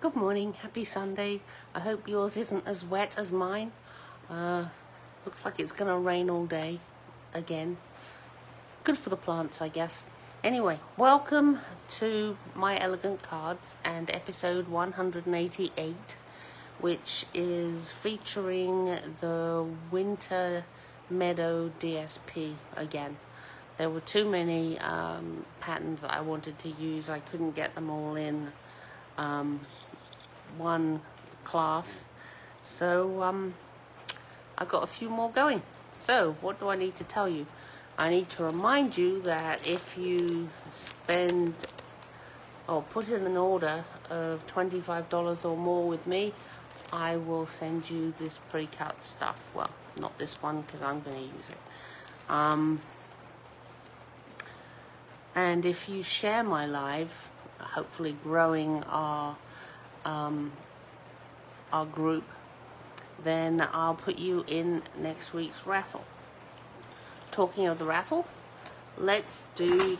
Good morning, happy Sunday. I hope yours isn't as wet as mine. Uh, looks like it's gonna rain all day again. Good for the plants, I guess. Anyway, welcome to My Elegant Cards and episode 188, which is featuring the Winter Meadow DSP again. There were too many um, patterns that I wanted to use. I couldn't get them all in um, one class. So um, I got a few more going. So what do I need to tell you? I need to remind you that if you spend or put in an order of $25 or more with me, I will send you this pre-cut stuff. Well, not this one because I'm going to use it. Um, and if you share my live, hopefully growing our um, our group, then I'll put you in next week's raffle. Talking of the raffle, let's do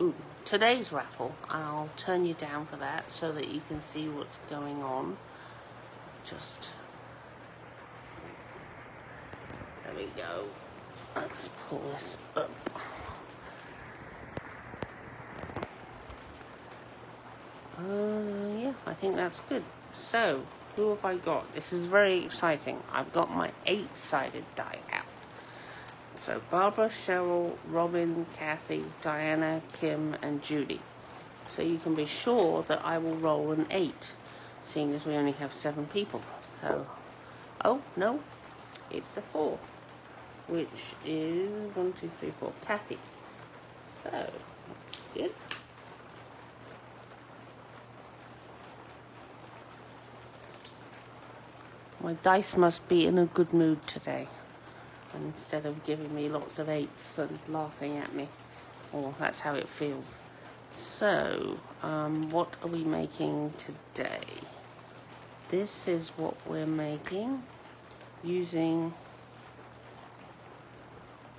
ooh, today's raffle. I'll turn you down for that so that you can see what's going on. Just there we go. Let's pull this up. Uh, yeah, I think that's good. So, who have I got? This is very exciting. I've got my eight-sided die out. So, Barbara, Cheryl, Robin, Kathy, Diana, Kim, and Judy. So you can be sure that I will roll an eight, seeing as we only have seven people. So, oh, no, it's a four, which is one, two, three, four, Kathy. So, that's good. My dice must be in a good mood today. Instead of giving me lots of eights and laughing at me. Or that's how it feels. So, um, what are we making today? This is what we're making using...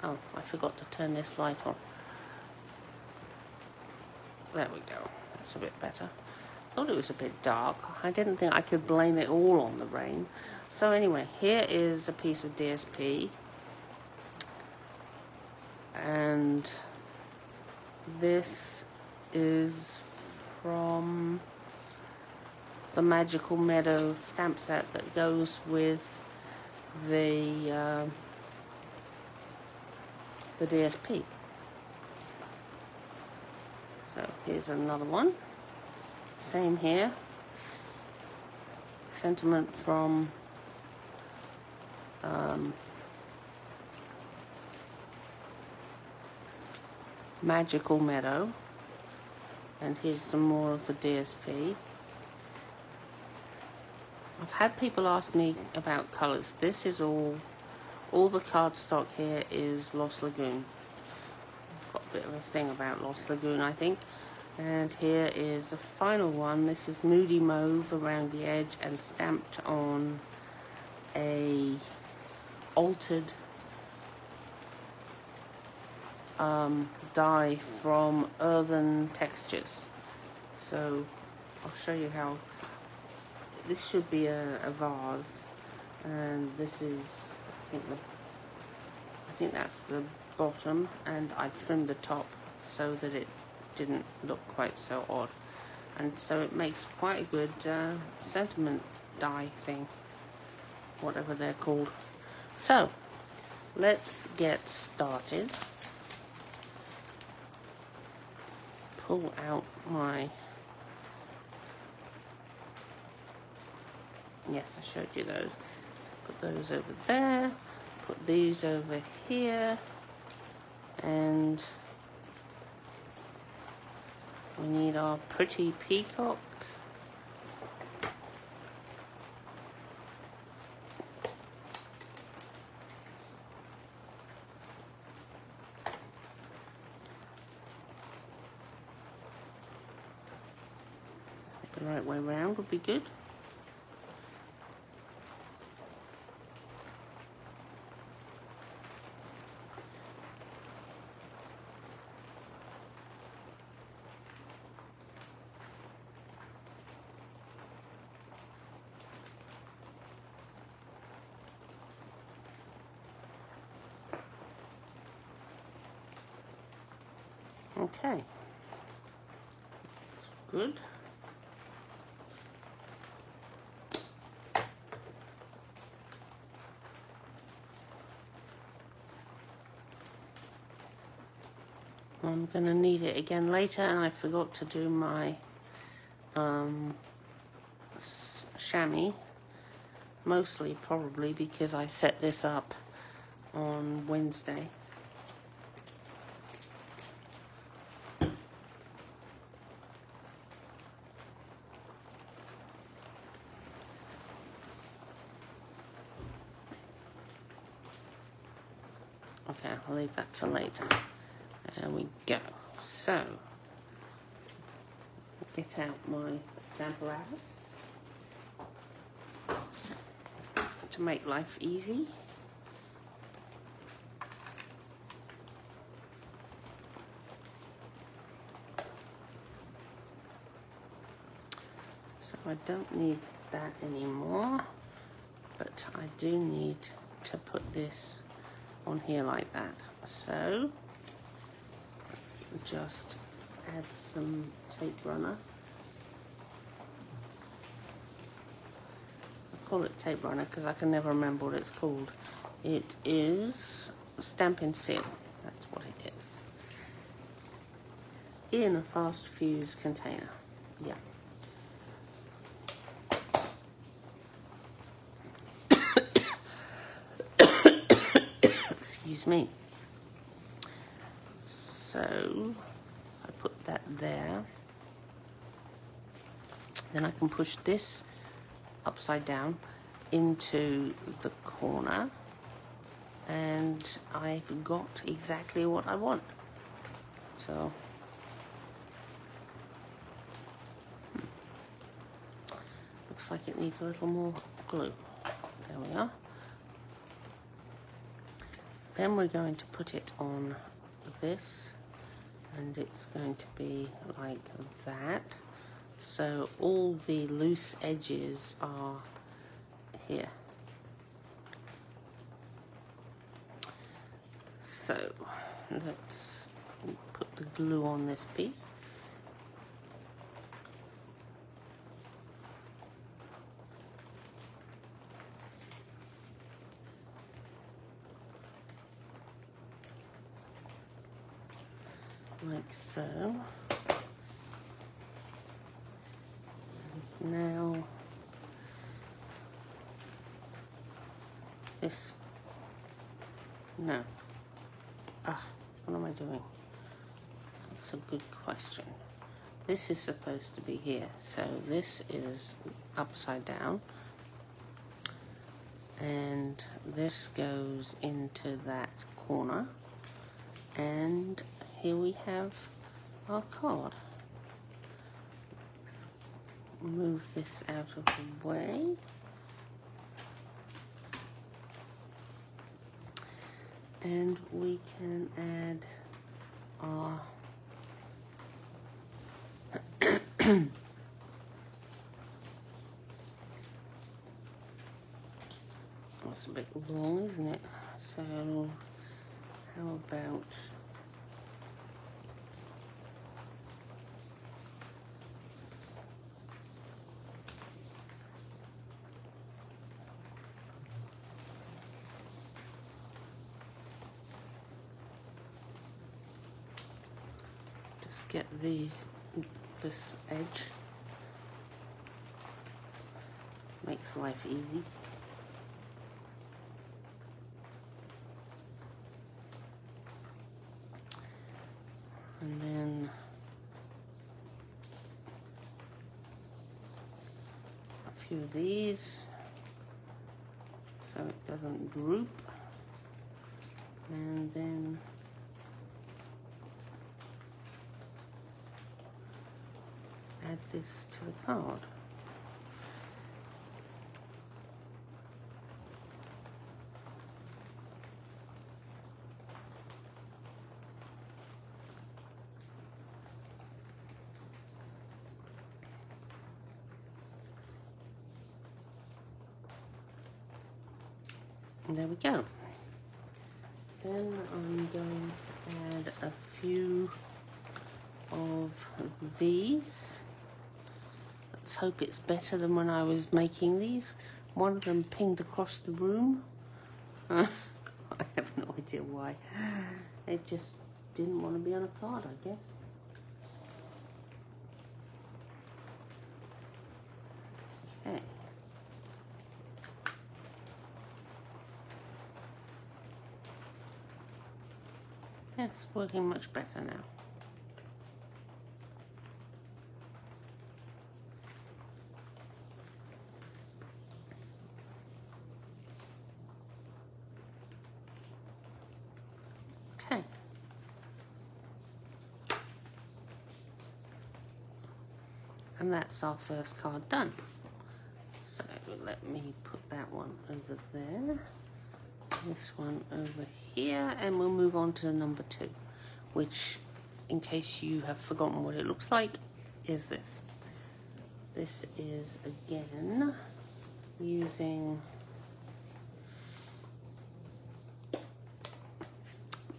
Oh, I forgot to turn this light on. There we go. That's a bit better thought it was a bit dark. I didn't think I could blame it all on the rain. So anyway, here is a piece of DSP. And this is from the Magical Meadow stamp set that goes with the uh, the DSP. So here's another one. Same here. Sentiment from um, Magical Meadow. And here's some more of the DSP. I've had people ask me about colours. This is all, all the cardstock here is Lost Lagoon. Got a bit of a thing about Lost Lagoon, I think. And here is the final one. This is Moody Mauve around the edge and stamped on a altered um, die from Earthen Textures. So I'll show you how this should be a, a vase and this is I think the I think that's the bottom and I trimmed the top so that it didn't look quite so odd. And so it makes quite a good uh, sentiment die thing, whatever they're called. So, let's get started. Pull out my... Yes, I showed you those. Put those over there. Put these over here. And we need our pretty peacock. The right way round would be good. Okay. That's good. I'm going to need it again later and I forgot to do my um, chamois. Mostly probably because I set this up on Wednesday. Okay I'll leave that for later there we go. So, get out my apparatus to make life easy. So I don't need that anymore, but I do need to put this on here like that. So, just add some tape runner. I call it tape runner because I can never remember what it's called. It is Stampin' Seal, that's what it is. In a fast fuse container, yeah. Excuse me. So I put that there. Then I can push this upside down into the corner and I've got exactly what I want. So looks like it needs a little more glue. There we are. Then we're going to put it on this and it's going to be like that. So all the loose edges are here. So let's put the glue on this piece like so. Now, this, no. Ah, what am I doing? That's a good question. This is supposed to be here, so this is upside down. And this goes into that corner. And here we have our card. Let's move this out of the way. And we can add our That's a bit long, isn't it? So, how about get these this edge. Makes life easy and then a few of these so it doesn't droop and then add And there we go. Then I'm going to add a few of these. Let's hope it's better than when I was making these. One of them pinged across the room. I have no idea why. It just didn't want to be on a card, I guess. Okay. It's working much better now. Okay. And that's our first card done. So let me put that one over there this one over here and we'll move on to number two which in case you have forgotten what it looks like is this this is again using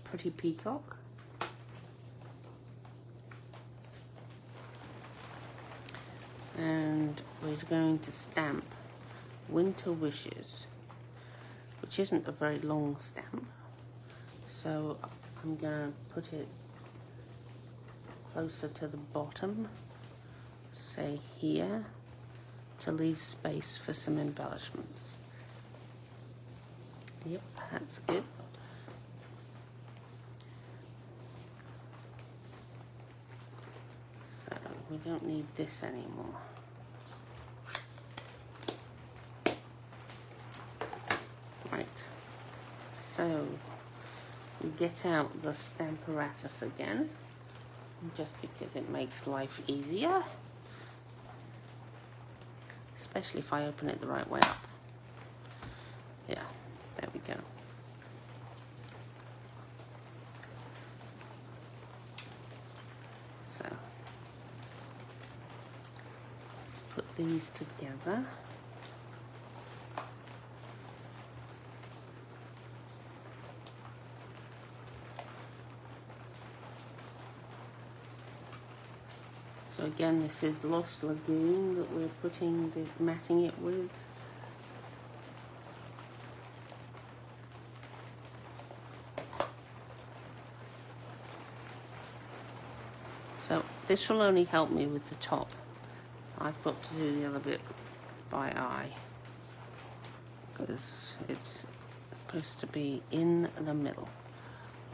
pretty peacock and we're going to stamp winter wishes which isn't a very long stamp. So I'm going to put it closer to the bottom, say here, to leave space for some embellishments. Yep, that's good. So we don't need this anymore. Right, so get out the Stamparatus again, just because it makes life easier, especially if I open it the right way up. Yeah, there we go. So let's put these together. So again, this is Lost Lagoon that we're putting the matting it with. So this will only help me with the top. I've got to do the other bit by eye because it's supposed to be in the middle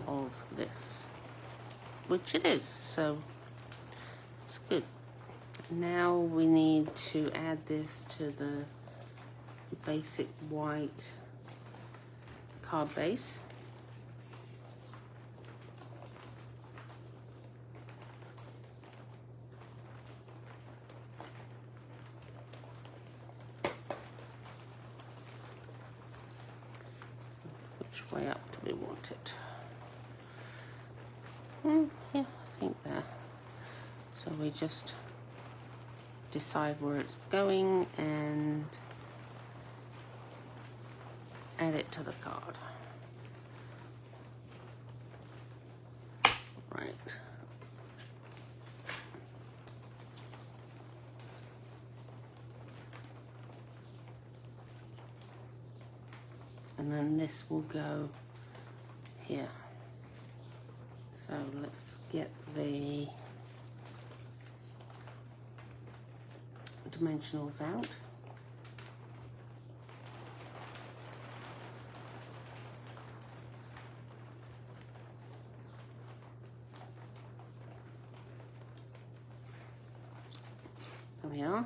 of this, which it is. So it's good. Now we need to add this to the basic white card base. Which way up do we want it? Hmm, yeah, I think there. So we just decide where it's going and add it to the card. Right. And then this will go here. So let's get the dimensionals out. There we are.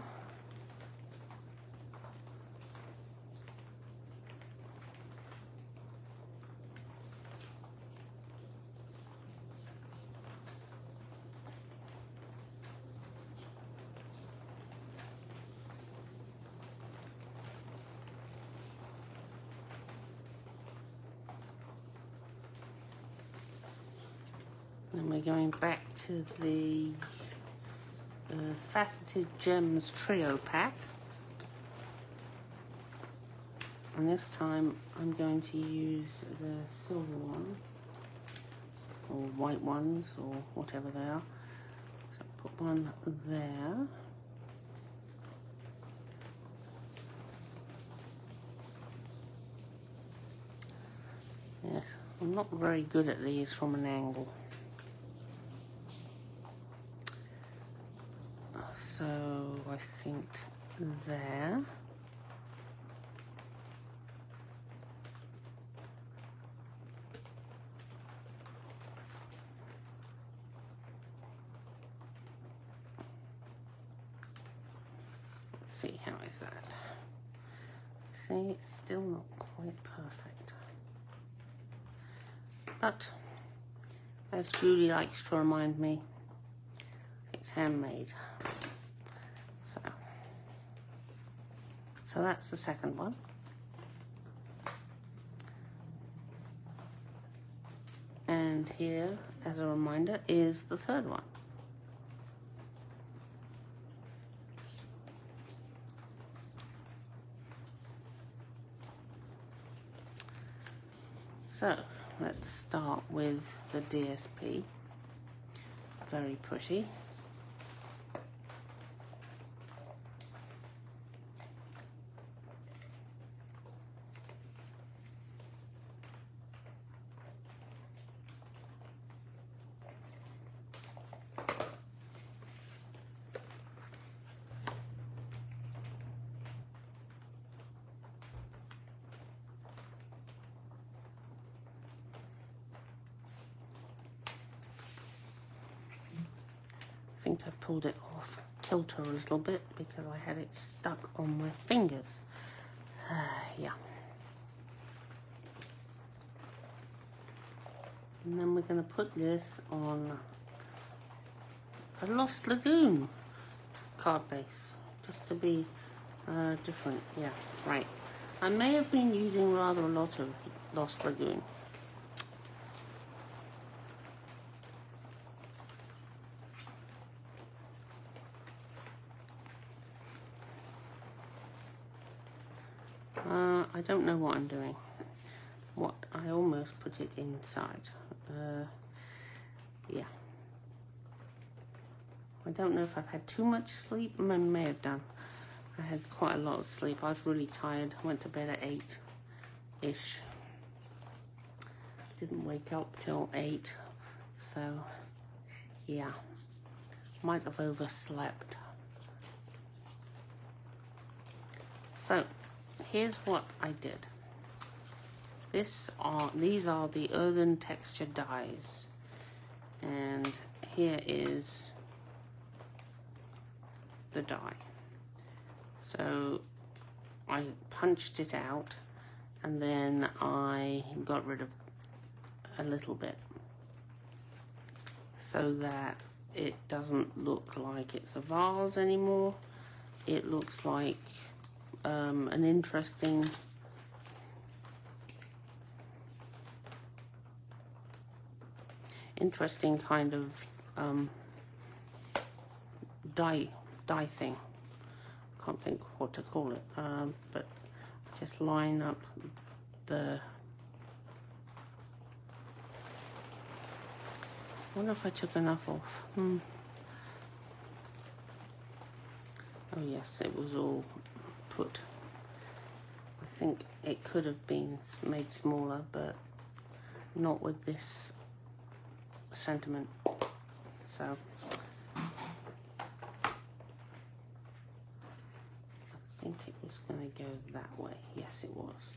And we're going back to the uh, Faceted Gems Trio pack. And this time I'm going to use the silver ones, or white ones, or whatever they are. So Put one there. Yes, I'm not very good at these from an angle. So I think there. Let's see, how is that? See, it's still not quite perfect. But, as Julie likes to remind me, it's handmade. So, so that's the second one. And here, as a reminder, is the third one. So, let's start with the DSP. Very pretty. I think I pulled it off kilter a little bit because I had it stuck on my fingers. Uh, yeah. And then we're going to put this on a Lost Lagoon card base, just to be uh, different. Yeah, right. I may have been using rather a lot of Lost Lagoon. Uh, I don't know what I'm doing. What I almost put it inside. Uh, yeah. I don't know if I've had too much sleep. I may have done. I had quite a lot of sleep. I was really tired. I went to bed at eight ish. Didn't wake up till eight. So, yeah. Might have overslept. So, here's what I did. This are these are the earthen texture dies, and here is the die. So I punched it out, and then I got rid of a little bit so that it doesn't look like it's a vase anymore. It looks like um, an interesting interesting kind of um, die die thing. Can't think what to call it, um, but just line up the. I wonder if I took enough off. Hmm. Oh yes, it was all put. I think it could have been made smaller, but not with this sentiment. So I think it was going to go that way. Yes, it was.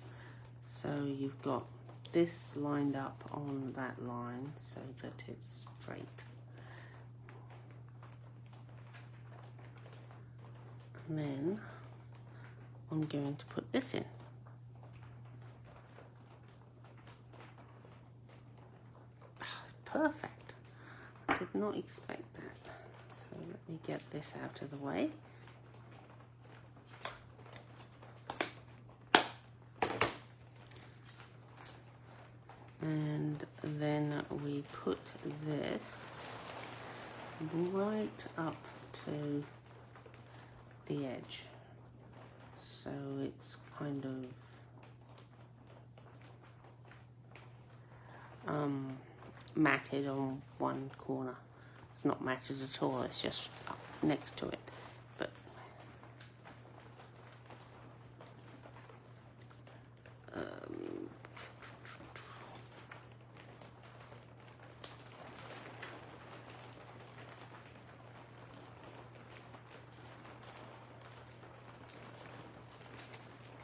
So you've got this lined up on that line so that it's straight. And then I'm going to put this in. Ah, perfect. I did not expect that. So let me get this out of the way. And then we put this right up to the edge. So it's kind of um, matted on one corner. It's not matted at all. It's just next to it. But um,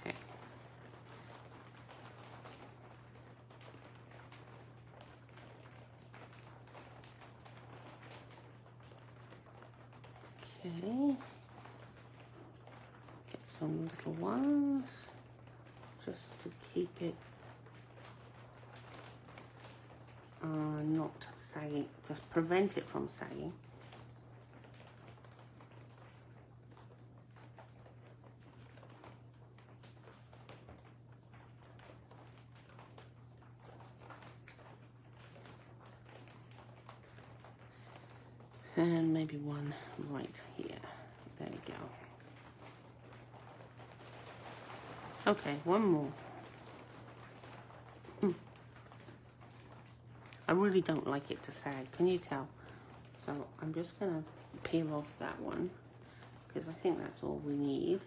okay. Okay. Get some little ones just to keep it uh, not sagging, just prevent it from sagging. And maybe one right here. There you go. Okay, one more. Hmm. I really don't like it to sag, can you tell? So I'm just going to peel off that one because I think that's all we need.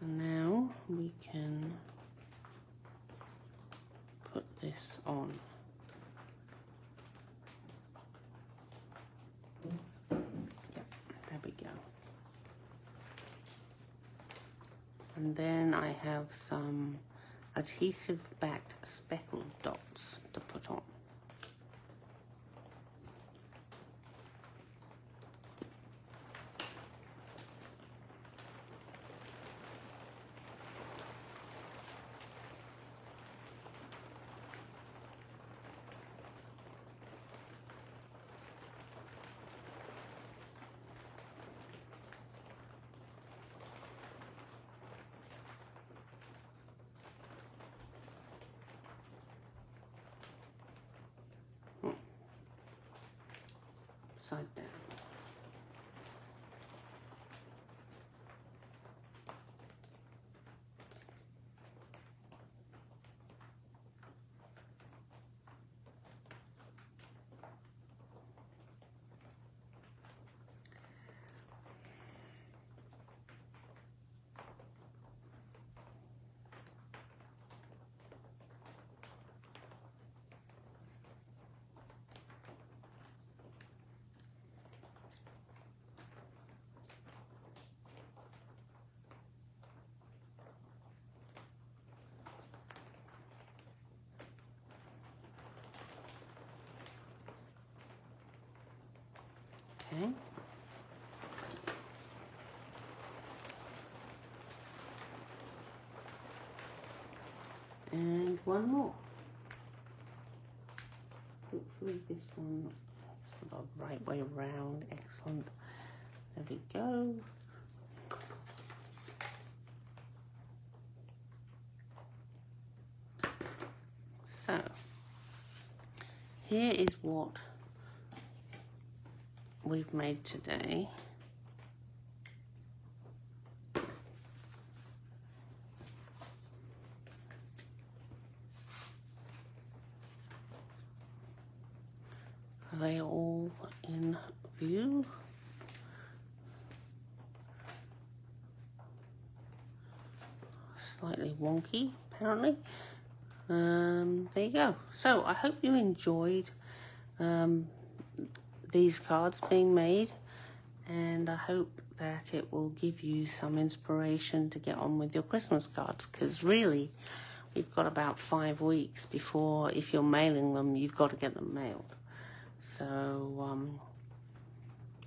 And now we can put this on. There we go. And then I have some adhesive backed speckled dots to put on. Upside down. Okay. And one more. Hopefully this one is the right way around. Excellent. There we go. So, here is what we've made today. Are they all in view? Slightly wonky, apparently. Um, there you go. So I hope you enjoyed um, these cards being made and I hope that it will give you some inspiration to get on with your Christmas cards because really we've got about five weeks before if you're mailing them you've got to get them mailed. So um,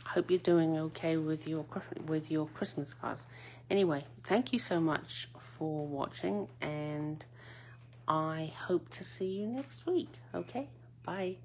I hope you're doing okay with your with your Christmas cards. Anyway thank you so much for watching and I hope to see you next week okay? Bye